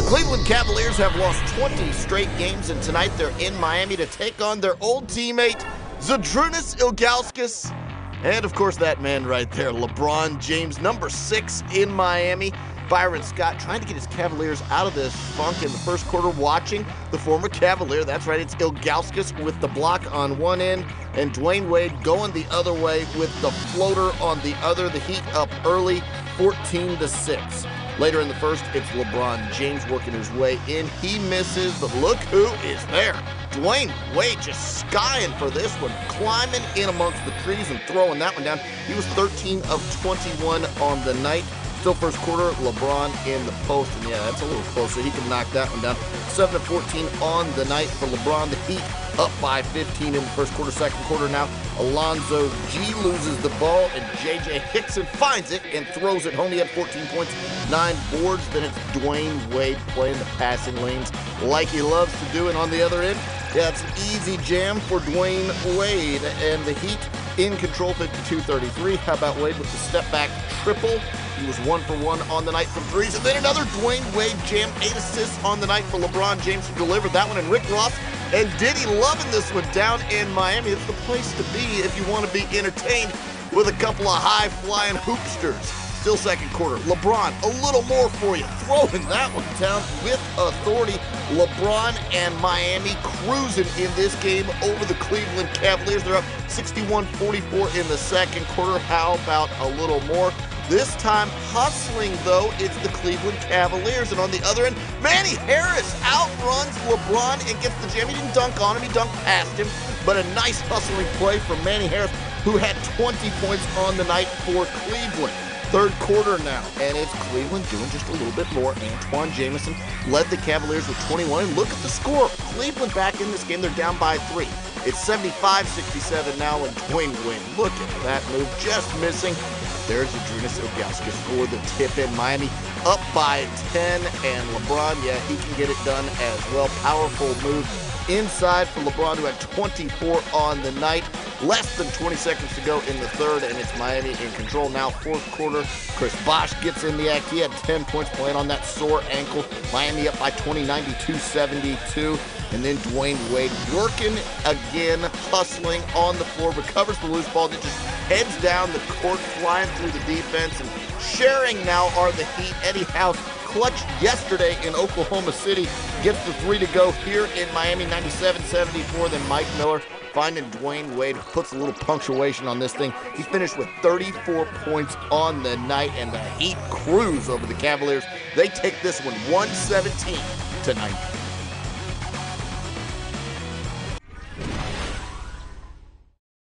The Cleveland Cavaliers have lost 20 straight games, and tonight they're in Miami to take on their old teammate, Zydrunas Ilgauskas. And of course, that man right there, LeBron James, number six in Miami. Byron Scott trying to get his Cavaliers out of this funk in the first quarter, watching the former Cavalier. That's right, it's Ilgauskas with the block on one end, and Dwyane Wade going the other way with the floater on the other. The Heat up early, 14 to 6. Later in the first, it's LeBron James working his way in. He misses, but look who is there. Dwyane Wade just skying for this one, climbing in amongst the trees and throwing that one down. He was 13 of 21 on the night. Still first quarter, LeBron in the post, and yeah, that's a little closer. He can knock that one down. 7 of 14 on the night for LeBron. The Heat up by 15 in the first quarter, second quarter now. Alonzo Gee loses the ball, and JJ Hickson finds it and throws it home. He had 14 points, nine boards. Then it's Dwyane Wade playing the passing lanes like he loves to do. And on the other end, yeah, it's an easy jam for Dwyane Wade, and the Heat in control 52-33. How about Wade with the step back triple? He was one for one on the night from threes. And then another Dwyane Wade jam, eight assists on the night for LeBron James who delivered that one. And Rick Ross and Diddy loving this one down in Miami. It's the place to be if you want to be entertained with a couple of high flying hoopsters. Still second quarter. LeBron, a little more for you. Throwing that one down with authority. LeBron and Miami cruising in this game over the Cleveland Cavaliers. They're up 61 44 in the second quarter. How about a little more? This time hustling, though, it's the Cleveland Cavaliers. And on the other end, Manny Harris outruns LeBron and gets the jam. He didn't dunk on him, he dunked past him. But a nice hustling play from Manny Harris, who had 20 points on the night for Cleveland. Third quarter now, and it's Cleveland doing just a little bit more. Antoine Jamison led the Cavaliers with 21. And look at the score. Cleveland back in this game. They're down by three. It's 75-67 now, and Dwyane Wade, look at that move, just missing. There's Zydrunas Ilgauskas for the tip in Miami, up by 10, and LeBron, yeah, he can get it done as well. Powerful move inside for LeBron, who had 24 on the night. Less than 20 seconds to go in the third, and it's Miami in control now. Fourth quarter, Chris Bosh gets in the act. He had 10 points playing on that sore ankle. Miami up by 20, 92 72. And then Dwyane Wade working again, hustling on the floor, recovers the loose ball, that just heads down the court, flying through the defense. And sharing now are the Heat. Eddie House clutched yesterday in Oklahoma City, gets the three to go here in Miami, 97 74. Then Mike Miller finding Dwyane Wade, puts a little punctuation on this thing. He finished with 34 points on the night, and the Heat cruise over the Cavaliers. They take this one 117 to 90.